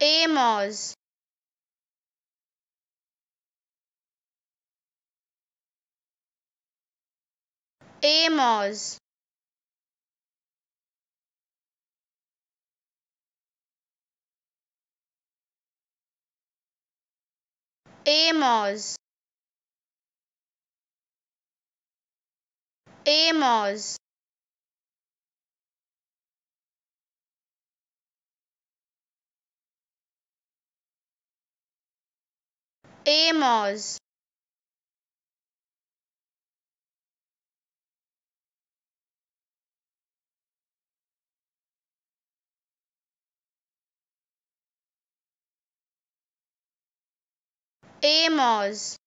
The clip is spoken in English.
Amos. Amos. Amos. Amos Amos Amos